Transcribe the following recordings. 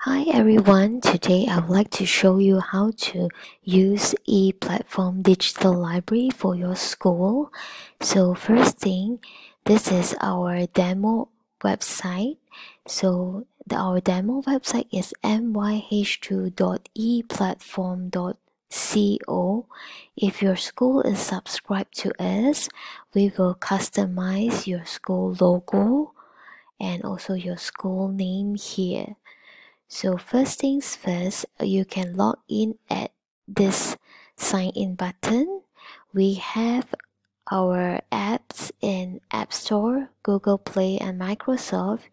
Hi everyone, today I would like to show you how to use ePlatform digital library for your school. So first thing, this is our demo website. So the, our demo website is myh2.eplatform.co. If your school is subscribed to us, we will customize your school logo and also your school name here. So first things first, you can log in at this sign in button. We have our apps in App Store, Google Play and Microsoft.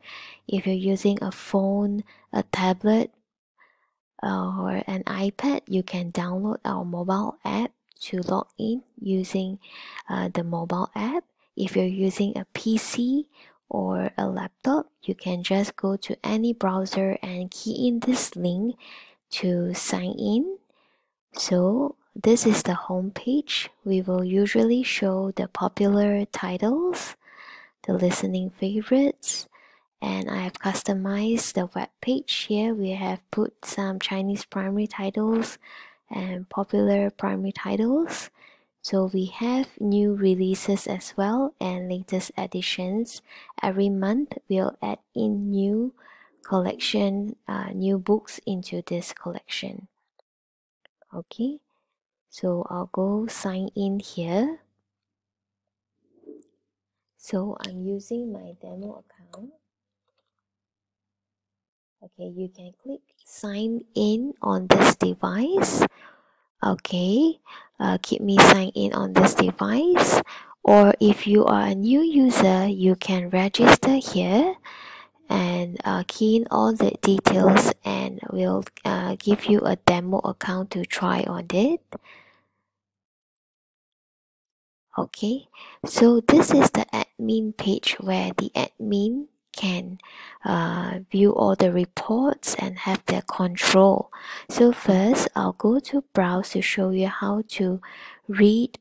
If you're using a phone, a tablet, or an iPad, you can download our mobile app to log in using uh, the mobile app. If you're using a PC or a laptop, you can just go to any browser and key in this link to sign in. So this is the home page. We will usually show the popular titles, the listening favorites, and I have customized the web page here. We have put some Chinese primary titles and popular primary titles. So we have new releases as well and latest additions. Every month we'll add in new collection, uh, new books into this collection. Okay, so I'll go sign in here. So I'm using my demo account. Okay, you can click sign in on this device okay uh, keep me signed in on this device or if you are a new user you can register here and uh, key in all the details and we'll uh, give you a demo account to try on it. Okay so this is the admin page where the admin can uh, view all the reports and have their control. So first, I'll go to browse to show you how to read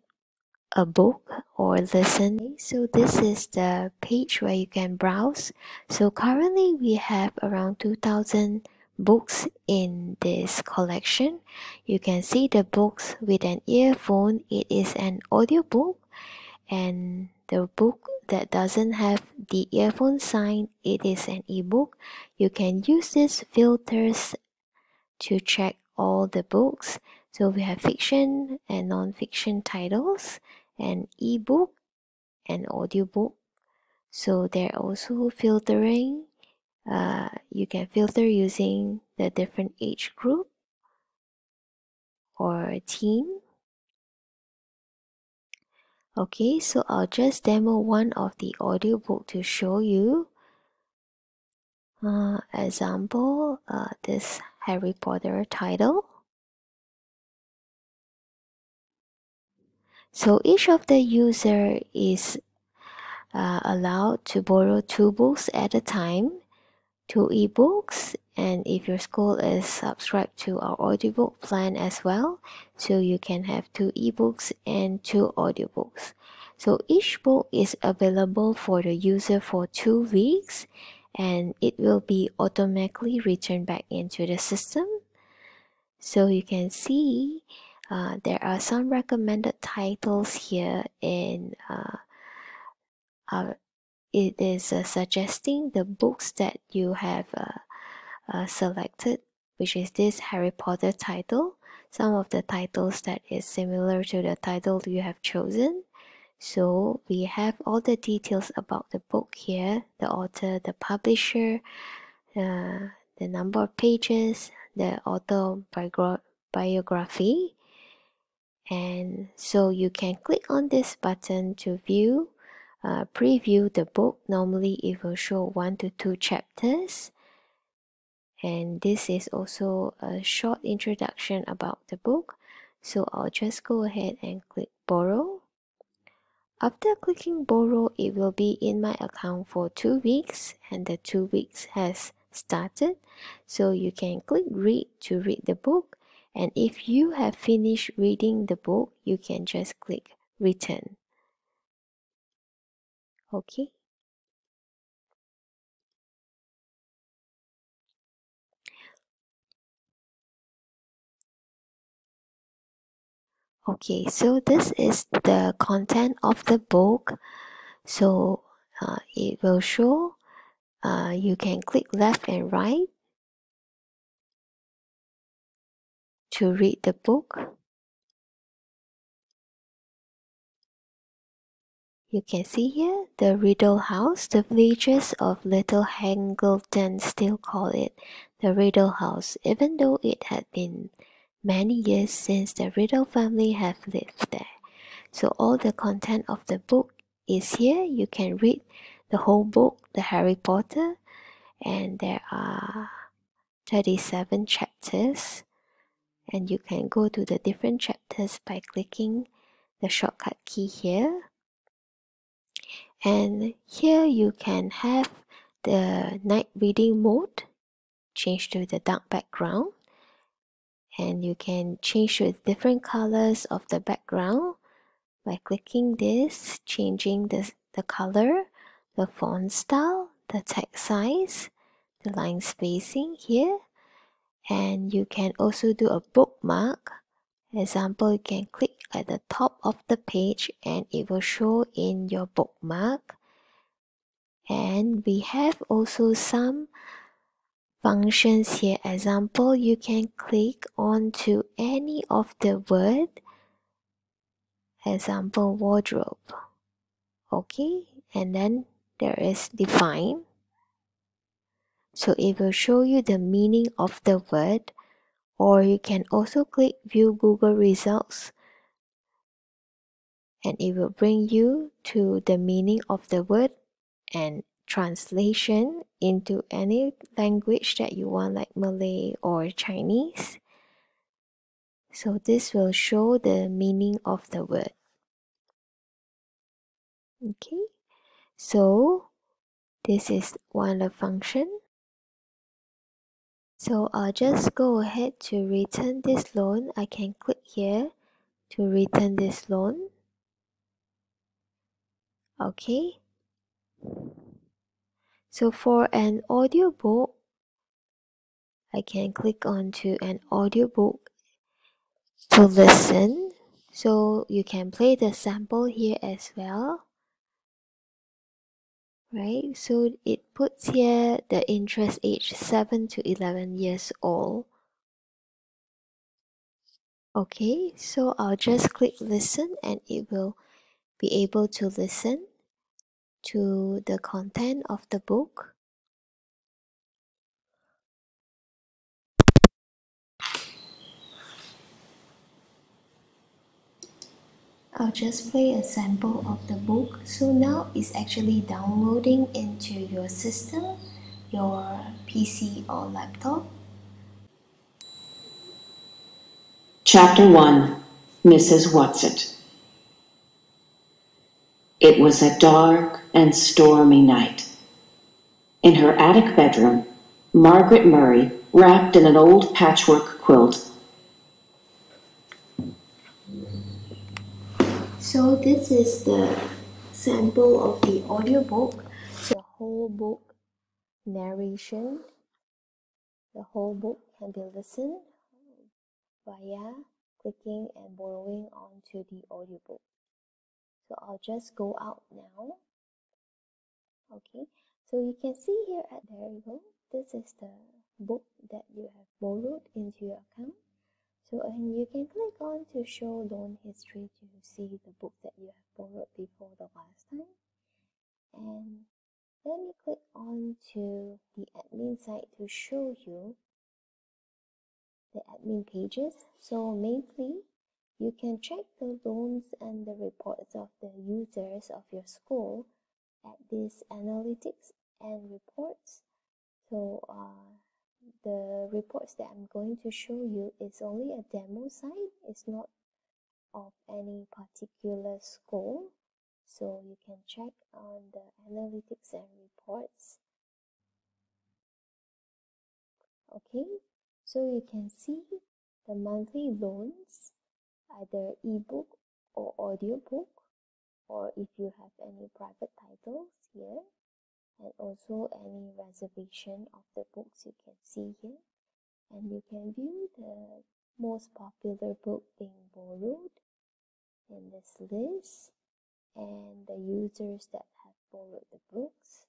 a book or listen. So this is the page where you can browse. So currently we have around 2000 books in this collection. You can see the books with an earphone. It is an audiobook and the book that doesn't have the earphone sign, it is an ebook. You can use these filters to check all the books. So we have fiction and non-fiction titles, and ebook and audiobook. So they're also filtering. Uh, you can filter using the different age group or teen Okay, so I'll just demo one of the audiobook to show you. Uh, example, uh, this Harry Potter title. So each of the user is uh, allowed to borrow two books at a time, two ebooks, and if your school is subscribed to our audiobook plan as well, so you can have two ebooks and two audiobooks. So each book is available for the user for two weeks and it will be automatically returned back into the system. So you can see uh, there are some recommended titles here in uh, uh, it is uh, suggesting the books that you have uh, uh, selected, which is this Harry Potter title. Some of the titles that is similar to the title you have chosen. So we have all the details about the book here, the author, the publisher, uh, the number of pages, the author biography, And so you can click on this button to view, uh, preview the book. Normally it will show one to two chapters. And this is also a short introduction about the book. So I'll just go ahead and click borrow. After clicking borrow it will be in my account for two weeks and the two weeks has started. So you can click read to read the book. And if you have finished reading the book you can just click return okay. Okay so this is the content of the book. So uh, it will show uh, you can click left and right to read the book. You can see here the Riddle House. The villagers of Little Hangleton still call it the Riddle House, even though it had been many years since the Riddle family have lived there. So all the content of the book is here. You can read the whole book, the Harry Potter, and there are 37 chapters. And you can go to the different chapters by clicking the shortcut key here and here you can have the night reading mode change to the dark background. And you can change to different colors of the background by clicking this changing the, the color the font style the text size the line spacing here. And you can also do a bookmark example you can click at the top of the page and it will show in your bookmark. And we have also some functions here. Example you can click onto any of the word. Example wardrobe. Okay and then there is define. So it will show you the meaning of the word or you can also click view Google results and it will bring you to the meaning of the word and translation into any language that you want like Malay or Chinese. So this will show the meaning of the word. Okay, so this is one of the function so I'll just go ahead to return this loan. I can click here to return this loan. Okay. So for an audiobook, I can click onto an audiobook to listen. So you can play the sample here as well right? So it puts here the interest age 7 to 11 years old. Okay, so I'll just click listen and it will be able to listen to the content of the book. I'll just play a sample of the book. So now it's actually downloading into your system, your PC or laptop. Chapter 1 Mrs. Whatsit It was a dark and stormy night. In her attic bedroom, Margaret Murray, wrapped in an old patchwork quilt, So this is the sample of the audiobook. The whole book narration. The whole book can be listened via clicking and borrowing onto the audiobook. So I'll just go out now. Okay, so you can see here at there you go. This is the book that you have borrowed into your account. So and you can click on to show loan history to see the book that you have borrowed before the last time. And let me click on to the admin site to show you the admin pages. So mainly you can check the loans and the reports of the users of your school at this analytics and reports. So uh, the reports that I'm going to show you is only a demo site. It's not of any particular school. So you can check on the analytics and reports. Okay, so you can see the monthly loans, either ebook or audiobook, or if you have any private titles here and also any reservation of the books you can see here and you can view the most popular book being borrowed in this list and the users that have borrowed the books.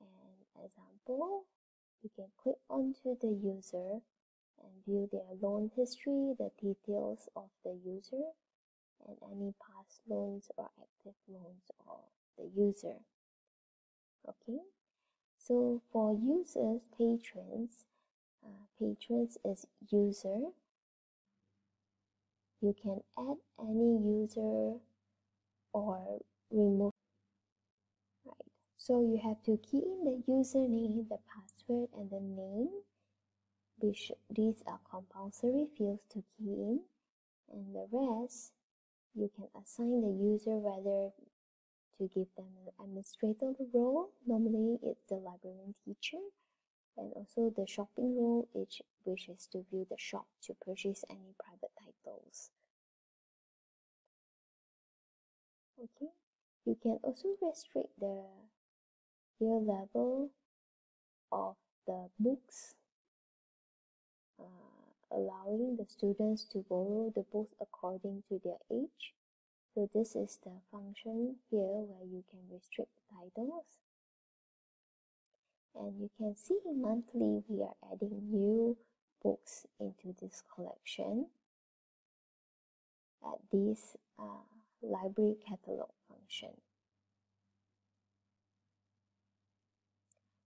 And example, you can click onto the user and view their loan history, the details of the user, and any past loans or active loans of the user. Okay, so for users, patrons, uh, patrons is user. You can add any user or remove. Right, so you have to key in the username, the password, and the name which these are compulsory fields to key in and the rest you can assign the user whether to give them an administrator role. Normally it's the librarian teacher and also the shopping role which, which is to view the shop to purchase any private titles. Okay. You can also restrict the year level of the books uh, allowing the students to borrow the books according to their age. So this is the function here where you can restrict titles. And you can see monthly we are adding new books into this collection at this uh, library catalog function.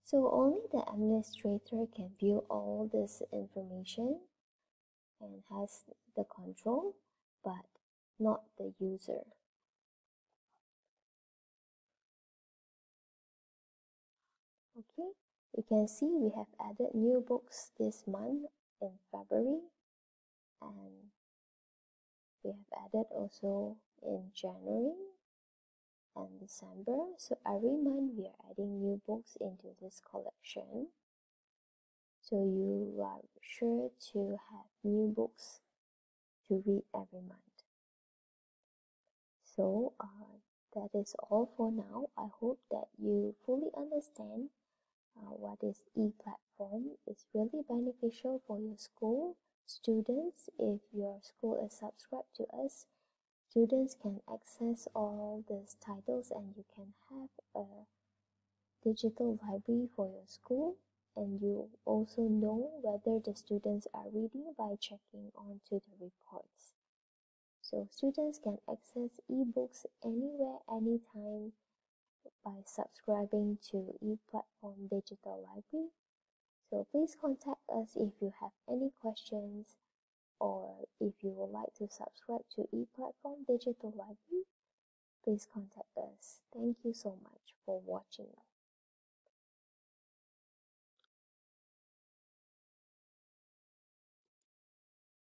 So only the administrator can view all this information and has the control, but not the user. Okay, you can see we have added new books this month in February and we have added also in January and December. So every month we are adding new books into this collection. So you are sure to have new books to read every month. So uh, that is all for now. I hope that you fully understand uh, what is ePlatform. It's really beneficial for your school students if your school is subscribed to us Students can access all these titles and you can have a digital library for your school and you also know whether the students are reading by checking onto the reports. So students can access ebooks anywhere, anytime by subscribing to ePlatform Digital Library. So please contact us if you have any questions or if you would like to subscribe to ePlatform Digital Library, please contact us. Thank you so much for watching.